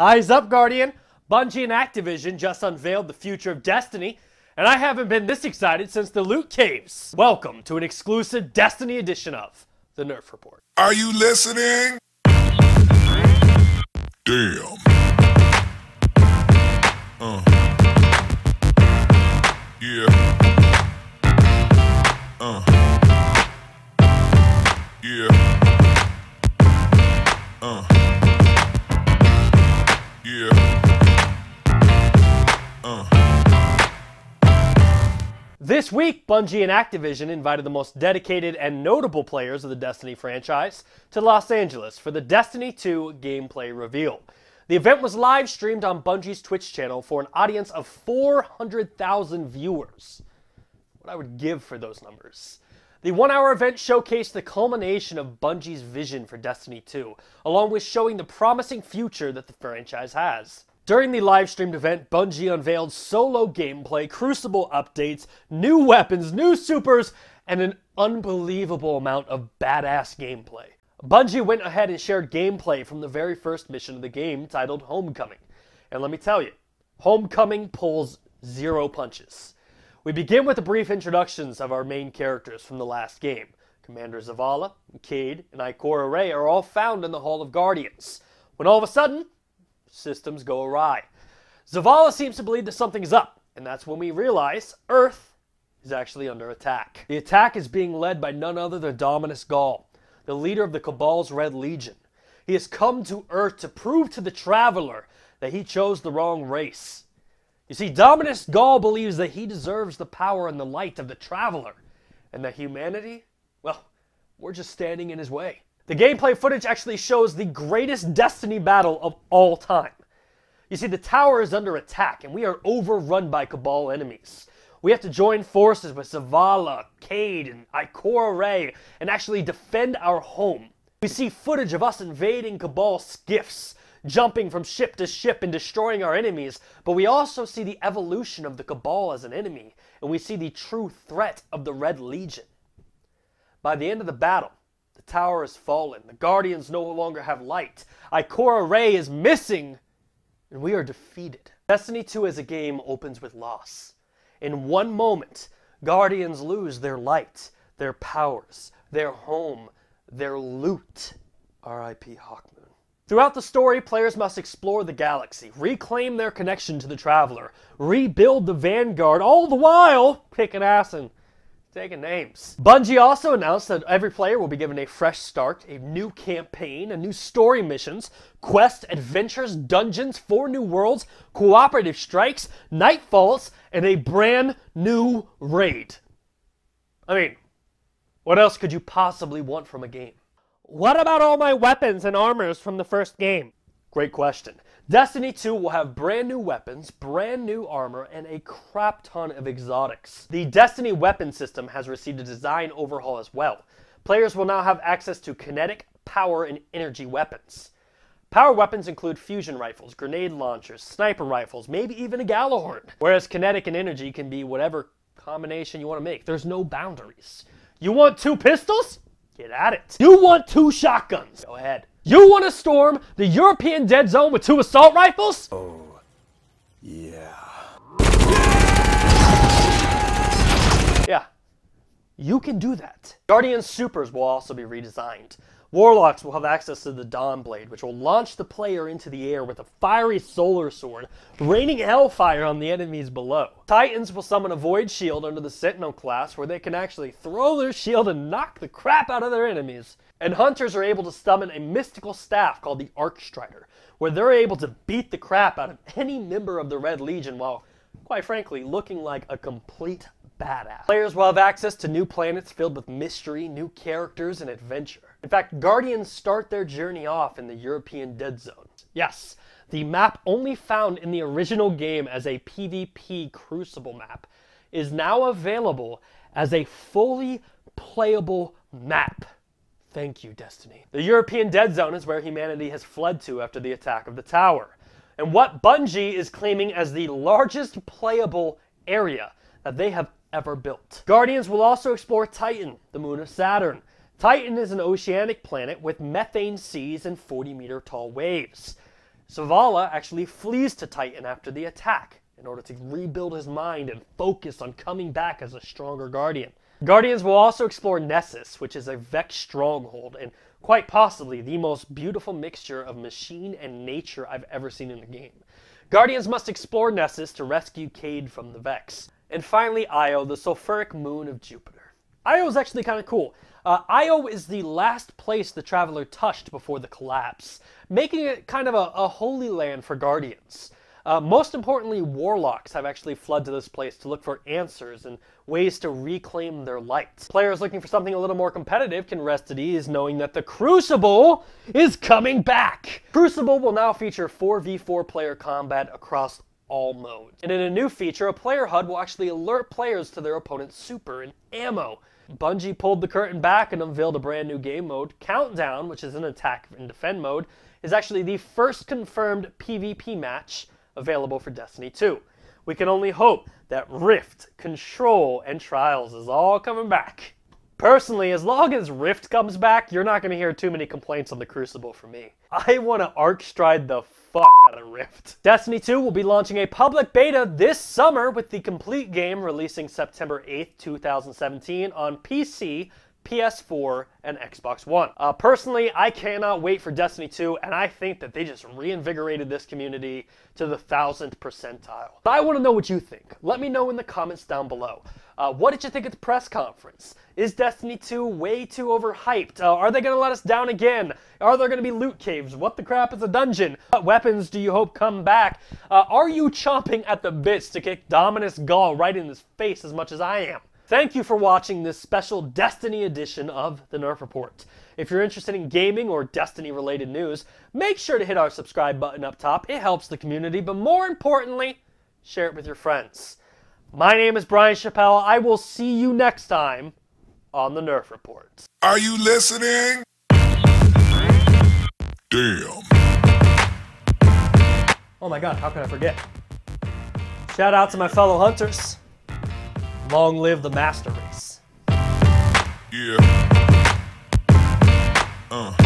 Eyes up, Guardian! Bungie and Activision just unveiled the future of Destiny, and I haven't been this excited since the Loot Caves. Welcome to an exclusive Destiny edition of the Nerf Report. Are you listening? Damn. Yeah. Uh. This week, Bungie and Activision invited the most dedicated and notable players of the Destiny franchise to Los Angeles for the Destiny 2 gameplay reveal. The event was live streamed on Bungie's Twitch channel for an audience of 400,000 viewers. What I would give for those numbers. The one hour event showcased the culmination of Bungie's vision for Destiny 2, along with showing the promising future that the franchise has. During the live streamed event, Bungie unveiled solo gameplay, crucible updates, new weapons, new supers, and an unbelievable amount of badass gameplay. Bungie went ahead and shared gameplay from the very first mission of the game titled Homecoming. And let me tell you, Homecoming pulls zero punches. We begin with the brief introductions of our main characters from the last game. Commander Zavala, Cayde, and Ikora Rey are all found in the Hall of Guardians. When all of a sudden, systems go awry. Zavala seems to believe that something's up, and that's when we realize Earth is actually under attack. The attack is being led by none other than Dominus Ghaul, the leader of the Cabal's Red Legion. He has come to Earth to prove to the Traveler that he chose the wrong race. You see, Dominus Ghaul believes that he deserves the power and the light of the Traveler, and that humanity, well, we're just standing in his way. The gameplay footage actually shows the greatest Destiny battle of all time. You see, the tower is under attack, and we are overrun by Cabal enemies. We have to join forces with Zavala, Cayde, and Ikora Rey, and actually defend our home. We see footage of us invading Cabal skiffs, jumping from ship to ship and destroying our enemies, but we also see the evolution of the Cabal as an enemy, and we see the true threat of the Red Legion. By the end of the battle, the tower has fallen, the Guardians no longer have light, Ikora Rey is missing, and we are defeated. Destiny 2 as a game opens with loss. In one moment, Guardians lose their light, their powers, their home, their loot. R.I.P. Hawkmoon. Throughout the story, players must explore the galaxy, reclaim their connection to the Traveler, rebuild the Vanguard, all the while kicking ass and taking names. Bungie also announced that every player will be given a fresh start, a new campaign, a new story missions, quests, adventures, dungeons, four new worlds, cooperative strikes, nightfalls, and a brand new raid. I mean, what else could you possibly want from a game? What about all my weapons and armors from the first game? Great question. Destiny 2 will have brand new weapons, brand new armor, and a crap ton of exotics. The Destiny weapon system has received a design overhaul as well. Players will now have access to kinetic, power, and energy weapons. Power weapons include fusion rifles, grenade launchers, sniper rifles, maybe even a Gjallarhorn. Whereas kinetic and energy can be whatever combination you want to make. There's no boundaries. You want two pistols? Get at it. You want two shotguns? Go ahead. You want to storm the European dead zone with two assault rifles? Oh, yeah. Yeah. You can do that. Guardian Supers will also be redesigned. Warlocks will have access to the Dawn Blade, which will launch the player into the air with a fiery solar sword, raining hellfire on the enemies below. Titans will summon a Void Shield under the Sentinel class, where they can actually throw their shield and knock the crap out of their enemies. And Hunters are able to summon a mystical staff called the Arcstrider, where they're able to beat the crap out of any member of the Red Legion while, quite frankly, looking like a complete badass. Players will have access to new planets filled with mystery, new characters, and adventure. In fact, Guardians start their journey off in the European Dead Zone. Yes, the map only found in the original game as a PvP Crucible map is now available as a fully playable map. Thank you, Destiny. The European Dead Zone is where humanity has fled to after the attack of the tower, and what Bungie is claiming as the largest playable area that they have ever built. Guardians will also explore Titan, the moon of Saturn. Titan is an oceanic planet with methane seas and 40 meter tall waves. Zavala actually flees to Titan after the attack in order to rebuild his mind and focus on coming back as a stronger Guardian. Guardians will also explore Nessus, which is a Vex stronghold and quite possibly the most beautiful mixture of machine and nature I've ever seen in the game. Guardians must explore Nessus to rescue Cayde from the Vex. And finally, Io, the sulfuric moon of Jupiter. Io is actually kind of cool. Uh, Io is the last place the Traveler touched before the collapse, making it kind of a, a holy land for Guardians. Uh, most importantly, warlocks have actually fled to this place to look for answers and ways to reclaim their light. Players looking for something a little more competitive can rest at ease knowing that the Crucible is coming back. Crucible will now feature 4v4 player combat across all modes. And in a new feature, a player HUD will actually alert players to their opponent's super and ammo. Bungie pulled the curtain back and unveiled a brand new game mode. Countdown, which is an attack and defend mode, is actually the first confirmed PvP match available for Destiny 2. We can only hope that Rift, Control, and Trials is all coming back. Personally, as long as Rift comes back, you're not going to hear too many complaints on the Crucible from me. I want to arc stride the fuck out of Rift. Destiny 2 will be launching a public beta this summer with the complete game releasing September 8th, 2017 on PC, PS4, and Xbox One. Uh, personally, I cannot wait for Destiny 2, and I think that they just reinvigorated this community to the thousandth percentile. I want to know what you think. Let me know in the comments down below. Uh, what did you think at the press conference? Is Destiny 2 way too overhyped? Uh, are they going to let us down again? Are there going to be loot caves? What the crap is a dungeon? What weapons do you hope come back? Uh, are you chomping at the bits to kick Dominus Ghaul right in his face as much as I am? Thank you for watching this special Destiny edition of the Nerf Report. If you're interested in gaming or Destiny related news, make sure to hit our subscribe button up top. It helps the community, but more importantly, share it with your friends. My name is Bryant Chappel. I will see you next time on the Nerf Report. Are you listening? Damn. Oh my god, how can I forget? Shout out to my fellow hunters. Long live the master race. Yeah. Uh.